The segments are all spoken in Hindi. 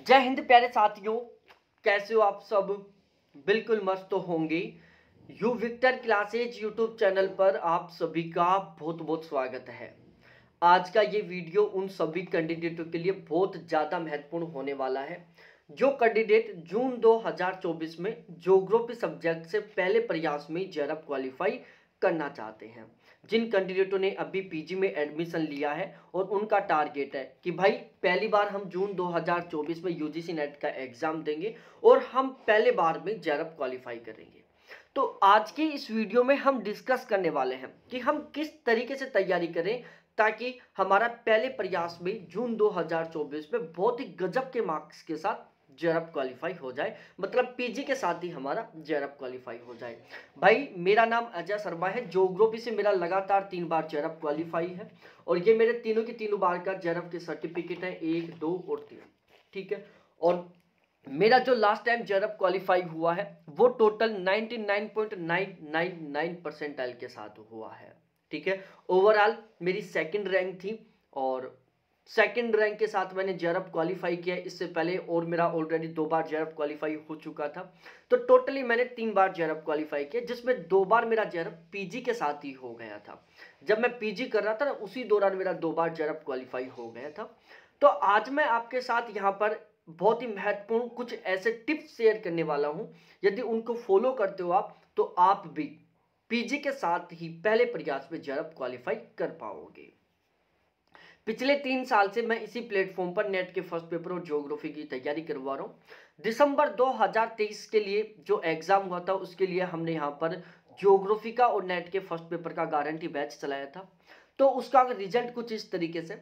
जय हिंद प्यारे साथियों, कैसे हो आप सब? बिल्कुल मस्त तो होंगे। You Victor classes YouTube channel पर आप सभी का बहुत बहुत स्वागत है। आज का ये वीडियो उन सभी कैंडिडेटों के लिए बहुत ज़्यादा महत्वपूर्ण होने वाला है। जो कैंडिडेट जून 2024 में जोग्राफी सब्जेक्ट से पहले प्रयास में जेरप क्वालिफाई करना चाहते हैं। जिन कैंडिडेटों ने अभी पीजी में एडमिशन लिया है और उनका टारगेट है कि भाई, पहली बार हम जून 2024 में यूजीसी नेट का एग्ज़ाम देंगे और हम पहले बार में जेरप क्वालिफाई करेंगे। तो आज की इस वीडियो में हम डिस्कस करने वाले हैं कि हम किस तरीके से तैयारी करें ताकि हमारा पहले प्रयास में जून 2024 में बहुत ही गजब के मार्क्स के साथ जेरप क्वालिफाई हो जाए मतलब पीजी के साथ ही हमारा जेरप क्वालिफाई हो जाए। भाई, मेरा नाम अजय शर्मा है जोग्रोपी से मेरा लगातार तीन बार जेरप क्वालिफाई है, और ये मेरे तीनों की तीनों बार का जेरप के सर्टिफिकेट है, एक, दो और तीन, ठीक है? और मेरा जो लास्ट टाइम जेरप क्वालिफाई हुआ है, वो टोटल 99.999 परसेंटाइल के साथ हुआ है, ठीक है? ओवरऑल मेरी सेकंड रैंक थी, और सेकंड रैंक के साथ मैंने जेरप क्वालिफाई किया इससे पहले और मेरा ऑलरेडी दो बार जेरप क्वालिफाई हो चुका था। तो टोटली मैंने तीन बार जेरप क्वालिफाई किया, जिसमें दो बार मेरा जेरप पीजी के साथ ही हो गया था। जब मैं पीजी कर रहा था ना, उसी दौरान मेरा दो बार जेरप क्वालिफाई हो गया था। तो आज मैं आपके साथ यहाँ पर बहुत ही महत्वपूर्ण कुछ ऐसे टिप्स शेयर करने वाला हूँ। यदि उनको फॉलो करते हो आप तो आप भी पीजी के साथ ही पहले प्रयास में जेरप क्वालिफाई कर पाओगे। पिछले तीन साल से मैं इसी प्लेटफॉर्म पर नेट के फ़र्स्ट पेपर और ज्योग्राफी की तैयारी करवा रहा हूँ। दिसंबर 2023 के लिए जो एग्ज़ाम हुआ था, उसके लिए हमने यहाँ पर ज्योग्राफी का और नेट के फ़र्स्ट पेपर का गारंटी बैच चलाया था। तो उसका रिज़ल्ट कुछ इस तरीके से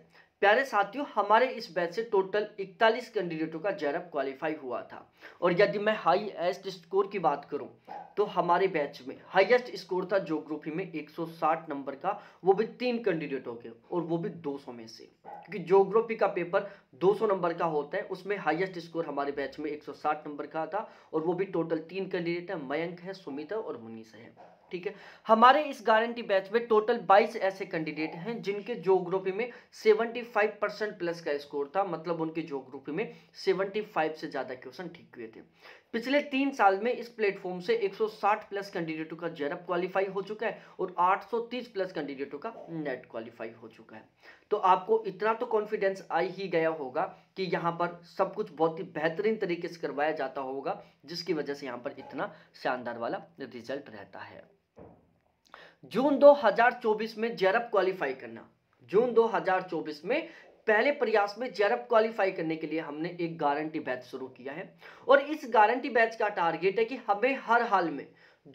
प्यारे साथियों, हमारे इस बैच से टोटल 41 कैंडिडेटों का जेरप क्वालिफाई हुआ था। और यदि मैं हाईएस्ट स्कोर की बात करूँ तो हमारे बैच में हाईएस्ट स्कोर था ज्योग्राफी में 160 नंबर का, वो भी तीन कैंडिडेटों के, और वो भी 200 में से। क्योंकि ज्योग्राफी का पेपर 200 नंबर का होता है, उसमें हाईएस्ट स्कोर हमारे बैच में 160 नंबर का था, और वो भी टोटल तीन कैंडिडेट है, मयंक है, सुमिता और मुनीस है। ठीक है? हमारे इस गारंटी बैच में टोटल 22 ऐसे कैंडिडेट हैं जिनके जोग्राफी में 75 परसेंट प्लस का स्कोर था। मतलब उनके जोग्राफी में 75 से ज़्यादा क्वेश्चन ठीक हुए थे। पिछले तीन साल में इस प्लेटफॉर्म से 160 प्लस कैंडिडेटों का जेरप क्वालिफाई हो चुका है और 830 प्लस कैंडिडेटों का नेट क्वालिफाई हो चुका है। तो आपको इतना तो कॉन्फिडेंस आ ही गया होगा कि यहाँ पर सब कुछ बहुत ही बेहतरीन तरीके से करवाया जाता होगा, जिसकी वजह से यहाँ पर इतना शानदार वाला रिज़ल्ट रहता है। जून 2024 में जेरप क्वालिफाई करना। जून 2024 में पहले प्रयास में जेरप क्वालिफाई करने के लिए हमने एक गारंटी बैच शुरू किया है। और इस गारंटी बैच का टारगेट है कि हमें हर हाल में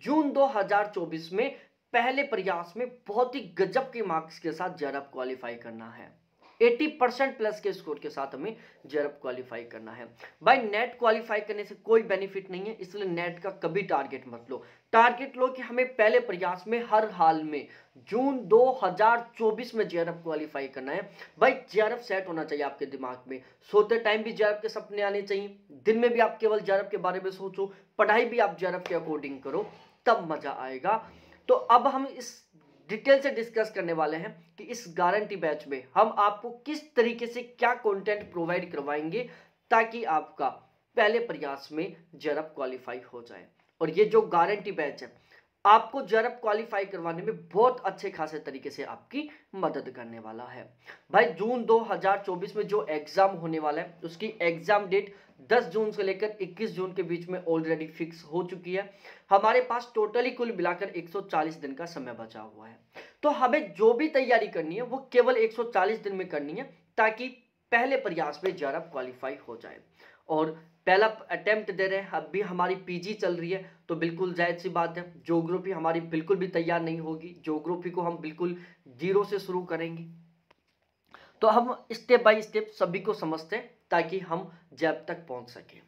जून 2024 में पहले प्रयास में बहुत ही गजब के मार्क्स के साथ जेरप क्वालिफाई करना है। 80 परसेंट प्लस के स्कोर के साथ हमें जेरप क्वालिफाई करना है। भाई नेट क्वालिफाई करने से कोई बेनिफिट नहीं है, इसलिए नेट का कभी टारगेट मत लो। टारगेट लो कि हमें पहले प्रयास में, हर हाल में, जून 2024 में जेआरएफ क्वालिफाई करना है। भाई जेआरएफ सेट होना चाहिए आपके दिमाग में। सोते टाइम भी जेआरएफ के सपने आने चाहिए। दिन में भी आप केवल जेआरएफ के बारे में सोचो, पढ़ाई भी आप जेआरएफ के अकॉर्डिंग करो, तब मज़ा आएगा। तो अब हम इस डिटेल से डिस्कस करने वाले हैं कि इस गारंटी बैच में हम आपको किस तरीके से क्या कंटेंट प्रोवाइड करवाएँगे ताकि आपका पहले प्रयास में जरब क्वालिफाई हो जाए। और ये जो गारंटी बैच है, आपको जरब क्वालिफाई करवाने में बहुत अच्छे खासे तरीके से आपकी मदद करने वाला है। भाई, जून 2024 में जो एग्ज़ाम होने वाला है, उसकी एग्ज़ाम डेट 10 जून से लेकर 21 जून के बीच में ऑलरेडी फिक्स हो चुकी है। हमारे पास टोटली कुल मिलाकर 140 दिन का समय बचा हुआ है। तो हमें जो भी तैयारी करनी है, वो केवल 140 दिन में करनी है, ताकि पहले प्रयास में जरब क्वालिफाई हो जाए। और पहला अटेम्प्ट दे रहे हैं, अब भी हमारी पीजी चल रही है तो बिल्कुल जायज़ सी बात है जोग्राफी हमारी बिल्कुल भी तैयार नहीं होगी जोग्राफी को हम बिल्कुल ज़ीरो से शुरू करेंगे। तो हम स्टेप बाय स्टेप सभी को समझते हैं ताकि हम जैब तक पहुँच सकें।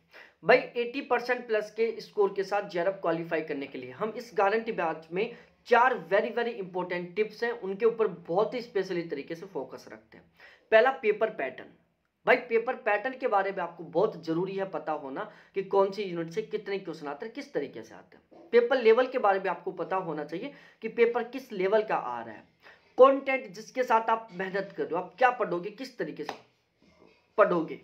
भाई 80 परसेंट प्लस के स्कोर के साथ जैरब क्वालिफाई करने के लिए हम इस गारंटी बैच में चार वेरी वेरी इंपॉर्टेंट टिप्स हैं, उनके ऊपर बहुत ही स्पेशली तरीके से फोकस रखते हैं। पहला पेपर पैटर्न भाई पेपर पैटर्न के बारे में आपको बहुत ज़रूरी है पता होना कि कौन सी यूनिट से कितने क्वेश्चन आते हैं, किस तरीके से आते हैं। पेपर लेवल के बारे में आपको पता होना चाहिए कि पेपर किस लेवल का आ रहा है। कंटेंट जिसके साथ आप मेहनत कर रहे हो, आप क्या पढ़ोगे, किस तरीके से पढ़ोगे।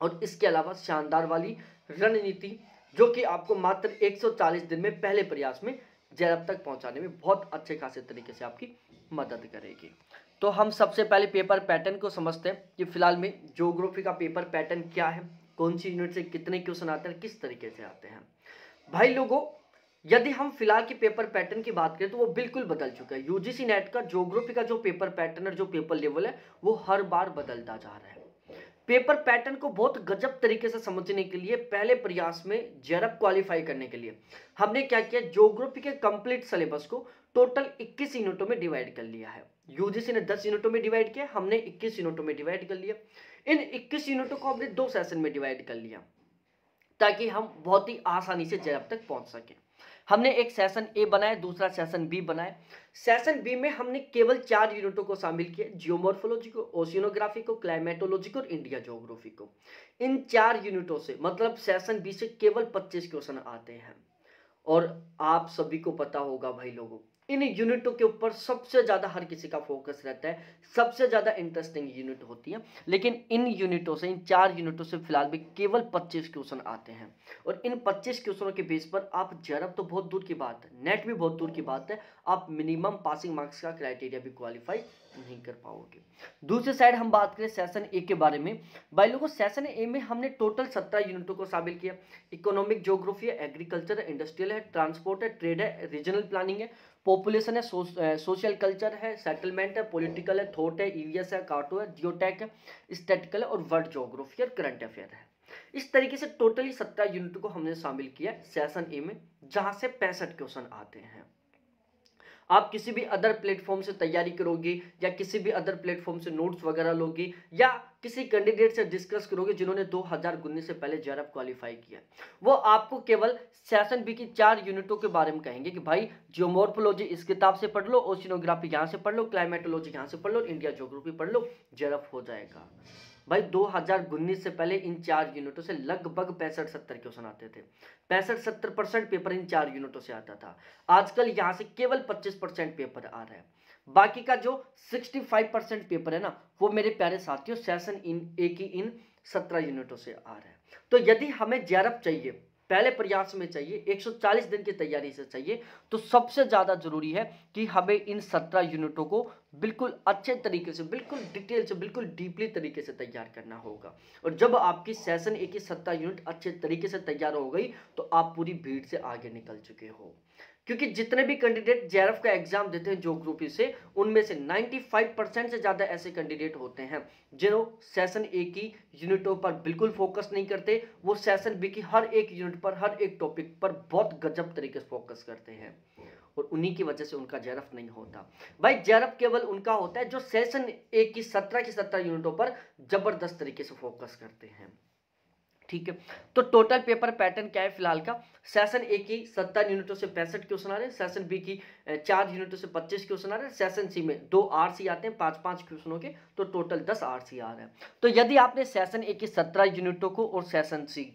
और इसके अलावा शानदार वाली रणनीति, जो कि आपको मात्र 140 दिन में पहले प्रयास में जैरब तक पहुँचाने में बहुत अच्छे खासे तरीके से आपकी मदद करेगी। तो हम सबसे पहले पेपर पैटर्न को समझते हैं कि फ़िलहाल में जोग्राफी का पेपर पैटर्न क्या है, कौन सी यूनिट से कितने क्वेश्चन आते हैं, किस तरीके से आते हैं। भाई लोगों, यदि हम फ़िलहाल के पेपर पैटर्न की बात करें तो वो बिल्कुल बदल चुका है। यूजीसी नेट का जोग्राफी का जो पेपर पैटर्न और जो पेपर लेवल है, वो हर बार बदलता जा रहा है। पेपर पैटर्न को बहुत गजब तरीके से समझने के लिए, पहले प्रयास में जेरप क्वालिफाई करने के लिए। हमने क्या किया? जोग्राफी के कंप्लीट सिलेबस को टोटल 21 यूनिटों में डिवाइड कर लिया है। यूजीसी ने 10 यूनिटों में डिवाइड किया, हमने 21 यूनिटों में डिवाइड कर लिया। इन 21 यूनिटों को हमने दो सेशन में डिवाइड कर लिया, ताकि हम बहुत ही आसानी से जेरप तक पहुँच सकें। हमने एक सेशन ए बनाया, दूसरा सेशन बी बनाया। सेशन बी में हमने केवल चार यूनिटों को शामिल किया जियोमोर्फोलॉजी को ओशियनोग्राफी को क्लाइमेटोलॉजी को और इंडिया जोग्राफी को। इन चार यूनिटों से मतलब सेशन बी से केवल पच्चीस क्वेश्चन आते हैं। और आप सभी को पता होगा भाई लोगों इन यूनिटों के ऊपर सबसे ज़्यादा हर किसी का फोकस रहता है, सबसे ज़्यादा इंटरेस्टिंग यूनिट होती है। लेकिन इन यूनिटों से, इन चार यूनिटों से फ़िलहाल भी केवल 25 क्वेश्चन आते हैं। और इन 25 क्वेश्चनों के बेस पर आप जरब तो बहुत दूर की बात है नेट भी बहुत दूर की बात है, आप मिनिमम पासिंग मार्क्स का क्राइटेरिया भी क्वालिफाई नहीं कर पाओगे। दूसरी साइड हम बात करें सेशन ए के बारे में। भाई लोगों सेशन ए में हमने टोटल सत्रह यूनिटों को शामिल किया। इकोनॉमिक जोग्राफी है एग्रीकल्चर है इंडस्ट्रियल है ट्रांसपोर्ट है ट्रेड है रीजनल प्लानिंग है पॉपुलेशन है सोशल कल्चर है सेटलमेंट है पॉलिटिकल है थॉट है ईवीएस है कार्टो है जियोटेक है स्टेटिकल है और वर्ल्ड जोग्राफी और करंट अफेयर है। इस तरीके से टोटली सत्रह यूनिट को हमने शामिल किया सेशन ए में, जहाँ से पैंसठ क्वेश्चन आते हैं। आप किसी भी अदर प्लेटफॉर्म से तैयारी करोगे, या किसी भी अदर प्लेटफॉर्म से नोट्स वगैरह लोगे, या किसी कैंडिडेट से डिस्कस करोगे जिन्होंने दो हज़ार उन्नीस से पहले जेरफ क्वालिफाई किया वो आपको केवल सेशन बी की चार यूनिटों के बारे में कहेंगे कि भाई जियोमोर्फोलॉजी इस किताब से पढ़ लो ओशिनोग्राफी यहाँ से पढ़ लो क्लाइमेटोलॉजी यहाँ से पढ़ लो इंडिया जोग्राफी पढ़ लो जेरफ हो जाएगा। भाई, दो हज़ार उन्नीस से पहले इन चार यूनिटों से लगभग पैंसठ सत्तर क्वेश्चन आते थे। पैंसठ सत्तर परसेंट पेपर इन चार यूनिटों से आता था। आजकल यहाँ से केवल पच्चीस परसेंट पेपर आ रहा है। बाकी का जो सिक्सटी फाइव परसेंट पेपर है ना, वो मेरे प्यारे साथियों सेशन इन एक ही इन सत्रह यूनिटों से आ रहा है। तो यदि हमें जेरप चाहिए पहले प्रयास में चाहिए 140 दिन की तैयारी से चाहिए। तो सबसे ज़्यादा ज़रूरी है कि हमें इन 17 यूनिटों को बिल्कुल अच्छे तरीके से, बिल्कुल डिटेल से, बिल्कुल डीपली तरीके से तैयार करना होगा। और जब आपकी सेशन एक ही सत्ता यूनिट अच्छे तरीके से तैयार हो गई तो आप पूरी भीड़ से आगे निकल चुके हो। क्योंकि जितने भी कैंडिडेट जेआरएफ का एग्ज़ाम देते हैं जो ग्रुप से, उनमें से 95 परसेंट से ज़्यादा ऐसे कैंडिडेट होते हैं, जिन्हों सेशन ए की यूनिटों पर बिल्कुल फोकस नहीं करते। वो सेशन बी की हर एक यूनिट पर, हर एक टॉपिक पर बहुत गजब तरीके से फोकस करते हैं। और उन्हीं की वजह से उनका जेरफ नहीं होता। भाई जेरफ केवल उनका होता है जो सेशन ए की सत्रह की सत्रह यूनिटों पर ज़बरदस्त तरीके से फोकस करते हैं। ठीक है। तो टोटल पेपर पैटर्न क्या है फ़िलहाल का? सेशन ए की सत्तर यूनिटों से पैंसठ क्वेश्चन आ रहे हैं? सेशन बी की चार यूनिटों से पच्चीस क्वेश्चन आ रहे हैं? सेशन सी में दो आर सी आते हैं, पाँच पाँच क्वेश्चनों के तो टोटल दस आर सी आ रहे हैं। तो यदि आपने सेशन ए की सत्रह यूनिटों को और सेशन सी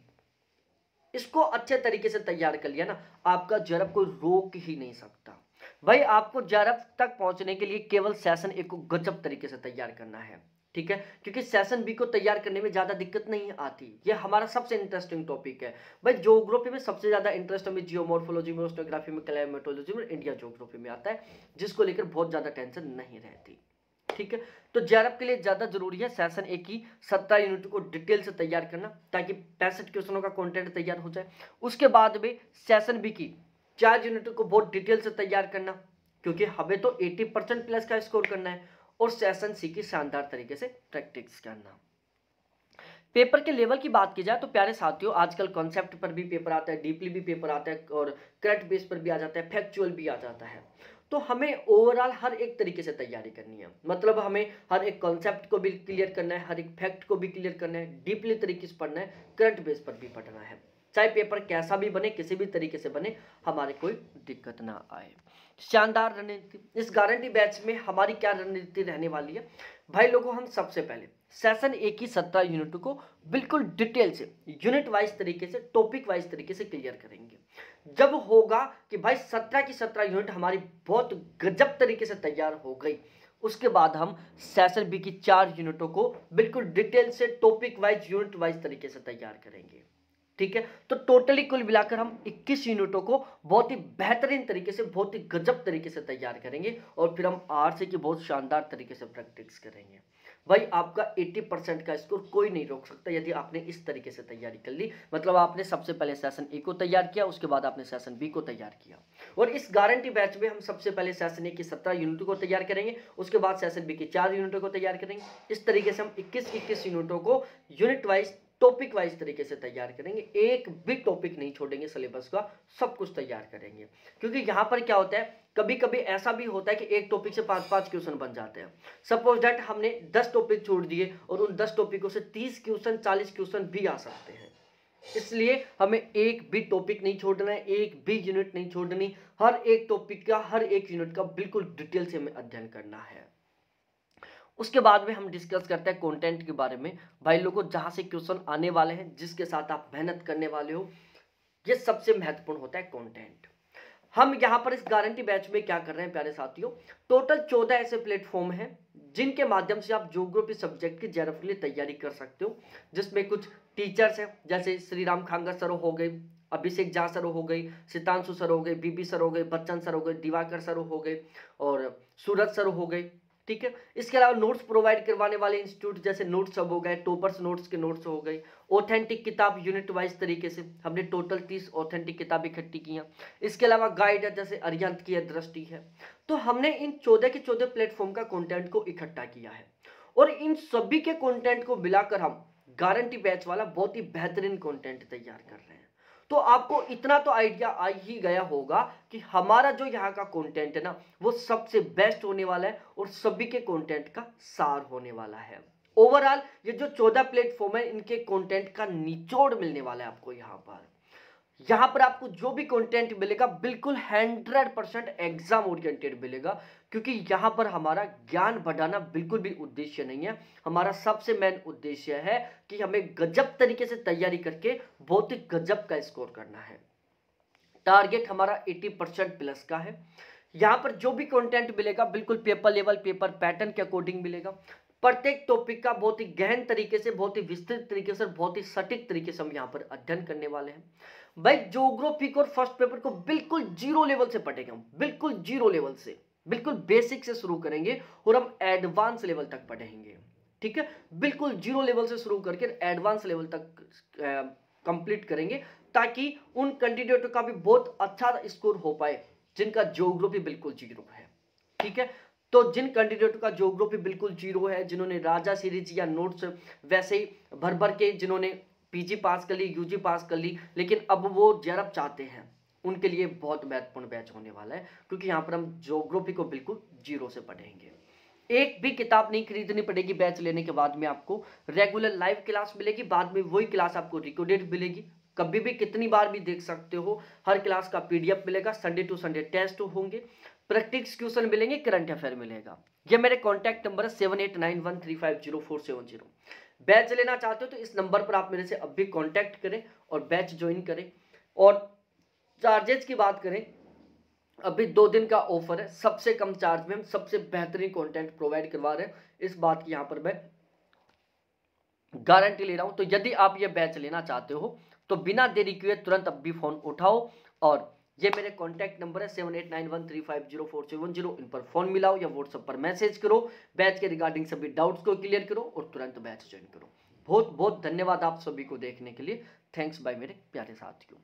इसको अच्छे तरीके से तैयार कर लिया ना, आपका जरब कोई रोक ही नहीं सकता। भाई, आपको जरब तक पहुँचने के लिए केवल सेशन ए को गजब तरीके से तैयार करना है। ठीक है? क्योंकि सेशन बी को तैयार करने में ज़्यादा दिक्कत नहीं आती। ये हमारा सबसे इंटरेस्टिंग टॉपिक है। भाई जोग्राफी में सबसे ज़्यादा इंटरेस्ट हमें जियोमोर्फोलॉजी में ओस्टोग्राफी में क्लाइमेटोलॉजी में इंडिया जोग्राफी में आता है, जिसको लेकर बहुत ज़्यादा टेंशन नहीं रहती। ठीक है? तो जेआरएफ के लिए ज़्यादा ज़रूरी है सेशन ए की सत्तर यूनिट को डिटेल से तैयार करना, ताकि पैंसठ क्वेश्चनों का कंटेंट तैयार हो जाए। उसके बाद में सेशन बी की चार यूनिट को बहुत डिटेल से तैयार करना, क्योंकि हमें तो 80 परसेंट प्लस का स्कोर करना है। और सेशन सी की शानदार तरीके से प्रैक्टिस करना। पेपर के लेवल की बात की जाए तो प्यारे साथियों, आजकल कॉन्सेप्ट पर भी पेपर आता है डीपली भी पेपर आता है और करंट बेस पर भी आ जाता है फैक्चुअल भी आ जाता है। तो हमें ओवरऑल हर एक तरीके से तैयारी करनी है। मतलब हमें हर एक कॉन्सेप्ट को भी क्लियर करना है, हर एक फैक्ट को भी क्लियर करना है डीपली तरीके से पढ़ना है करंट बेस पर भी पढ़ना है। चाहे पेपर कैसा भी बने, किसी भी तरीके से बने, हमारे कोई दिक्कत ना आए। शानदार रणनीति। इस गारंटी बैच में हमारी क्या रणनीति रहने वाली है? भाई लोगों, हम सबसे पहले सेशन ए की सत्रह यूनिट को बिल्कुल डिटेल से यूनिट वाइज तरीके से टॉपिक वाइज तरीके से क्लियर करेंगे। जब होगा कि भाई सत्रह की सत्रह यूनिट हमारी बहुत गजब तरीके से तैयार हो गई, उसके बाद हम सेशन बी की चार यूनिटों को बिल्कुल डिटेल से टॉपिक वाइज यूनिट वाइज तरीके से तैयार करेंगे। ठीक है? तो टोटली कुल मिलाकर हम 21 यूनिटों को बहुत ही बेहतरीन तरीके से, बहुत ही गजब तरीके से तैयार करेंगे और फिर हम आर से की बहुत शानदार तरीके से प्रैक्टिस करेंगे। भाई, आपका 80 परसेंट का स्कोर कोई नहीं रोक सकता यदि आपने इस तरीके से तैयारी कर ली। मतलब आपने सबसे पहले सेशन ए को तैयार किया, उसके बाद आपने सेशन बी को तैयार किया। और इस गारंटी बैच में हम सबसे पहले सेशन ए की सत्रह यूनिटों को तैयार करेंगे, उसके बाद सेशन बी की चार यूनिटों को तैयार करेंगे। इस तरीके से हम इक्कीस इक्कीस यूनिटों को यूनिट वाइज टॉपिक वाइज तरीके से तैयार करेंगे। एक भी टॉपिक नहीं छोड़ेंगे सिलेबस का, सब कुछ तैयार करेंगे। क्योंकि यहाँ पर क्या होता है कभी कभी ऐसा भी होता है कि एक टॉपिक से पाँच पाँच क्वेश्चन बन जाते हैं। सपोज़ दैट हमने दस टॉपिक छोड़ दिए और उन दस टॉपिकों से तीस क्वेश्चन चालीस क्वेश्चन भी आ सकते हैं। इसलिए हमें एक भी टॉपिक नहीं छोड़ना है, एक भी यूनिट नहीं छोड़नी। हर एक टॉपिक का, हर एक यूनिट का बिल्कुल डिटेल से हमें अध्ययन करना है। उसके बाद में हम डिस्कस करते हैं कंटेंट के बारे में। भाई लोगों, जहाँ से क्वेश्चन आने वाले हैं, जिसके साथ आप मेहनत करने वाले हो, ये सबसे महत्वपूर्ण होता है कंटेंट हम यहाँ पर इस गारंटी बैच में क्या कर रहे हैं, प्यारे साथियों? टोटल चौदह ऐसे प्लेटफॉर्म हैं, जिनके माध्यम से आप जोग्राफी सब्जेक्ट की जेरफ के लिए तैयारी कर सकते हो। जिसमें कुछ टीचर्स हैं, जैसे श्री राम खांगा सर हो गए, अभिषेक झा सर हो गई सितांशु सर हो गए, बीबी सर हो गए, बच्चन सर हो गए, दिवाकर सर हो गए, और सूरज सर हो गए। ठीक है? इसके अलावा नोट्स प्रोवाइड करवाने वाले इंस्टीट्यूट जैसे नोट्स हो गए टोपर्स नोट्स के नोट्स हो गए ऑथेंटिक किताब यूनिट वाइज तरीके से हमने टोटल तीस ऑथेंटिक किताब इकट्ठी की हैं। इसके अलावा गाइड जैसे अरियंत की दृष्टि है। तो हमने इन चौदह के चौदह प्लेटफॉर्म का कॉन्टेंट को इकट्ठा किया है। और इन सभी के कॉन्टेंट को मिलाकर हम गारंटी बैच वाला बहुत ही बेहतरीन कॉन्टेंट तैयार कर रहे हैं। तो आपको इतना तो आइडिया आ ही गया होगा कि हमारा जो यहाँ का कंटेंट है ना, वो सबसे बेस्ट होने वाला है और सभी के कंटेंट का सार होने वाला है। ओवरऑल ये जो चौदह प्लेटफॉर्म है, इनके कंटेंट का निचोड़ मिलने वाला है आपको यहाँ पर। यहाँ पर आपको जो भी कंटेंट मिलेगा, बिल्कुल हंड्रेड परसेंट एग्ज़ाम ओरिएंटेड मिलेगा, क्योंकि यहाँ पर हमारा ज्ञान बढ़ाना बिल्कुल भी उद्देश्य नहीं है। हमारा सबसे मेन उद्देश्य है कि हमें गजब तरीके से तैयारी करके बहुत ही गजब का स्कोर करना है। टारगेट हमारा 80 परसेंट प्लस का है। यहाँ पर जो भी कंटेंट मिलेगा, बिल्कुल पेपर लेवल पेपर पैटर्न के अकॉर्डिंग मिलेगा। प्रत्येक टॉपिक का बहुत ही गहन तरीके से, बहुत ही विस्तृत तरीके से बहुत ही सटीक तरीके से हम यहाँ पर अध्ययन करने वाले हैं। भाई जोग्राफिक और फ़र्स्ट पेपर को बिल्कुल ज़ीरो लेवल से पढ़ेंगे हम, बिल्कुल ज़ीरो लेवल से, बिल्कुल बेसिक से शुरू करेंगे और हम एडवांस लेवल तक पढ़ेंगे, ठीक है? बिल्कुल ज़ीरो लेवल से शुरू करके एडवांस लेवल तक कंप्लीट करेंगे ताकि उन कैंडिडेटों का भी बहुत अच्छा स्कोर हो पाए, जिनका जोग्राफी बिल्कुल ज़ीरो है, ठीक है? तो जिन कैंडिडेटों का जोग्राफी बिल्कुल ज़ीरो है, जिन्होंने राजा सीरीज़ या नोट्स वैसे ही भर भर के, जिन्होंने पीजी पास कर ली यूजी पास कर ली, लेकिन अब वो जेरप चाहते हैं। उनके लिए बहुत महत्वपूर्ण बैच होने वाला है, क्योंकि यहाँ पर हम जोग्राफी को बिल्कुल ज़ीरो से पढ़ेंगे। एक भी किताब नहीं खरीदनी पड़ेगी बैच लेने के बाद में आपको। रेगुलर लाइव क्लास मिलेगी, बाद में वही क्लास आपको रिकॉर्डेड मिलेगी। कभी भी कितनी बार भी देख सकते हो, हर क्लास का पीडीएफ मिलेगा संडे टू संडे टेस्ट होंगे। प्रैक्टिक्स क्वेश्चन मिलेंगे करंट अफेयर मिलेगा। ये मेरे कॉन्टैक्ट नंबर है seven eight nine one three five zero four seven zero batch लेना चाहते हो तो इस नंबर पर आप मेरे से अभी कांटेक्ट करें और बैच ज्वाइन करें। और चार्जेस की बात करें, अभी दो दिन का ऑफ़र है। सबसे कम चार्ज में हम सबसे बेहतरीन कंटेंट प्रोवाइड करवा रहे हैं। इस बात की यहाँ पर मैं गारंटी ले रहा हूँ। तो यदि आप ये बैच लेना चाहते हो तो बिना देरी किए तुरंत अभी फ़ोन उठाओ और ये मेरे कॉन्टैक्ट नंबर है seven eight nine one three five zero four seven zero इन पर फ़ोन मिलाओ या व्हाट्सअप पर मैसेज करो बैच के रिगार्डिंग सभी डाउट्स को क्लियर करो और तुरंत बैच ज्वाइन करो। बहुत बहुत धन्यवाद आप सभी को देखने के लिए। थैंक्स बाय मेरे प्यारे साथियों।